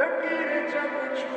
Let me reach out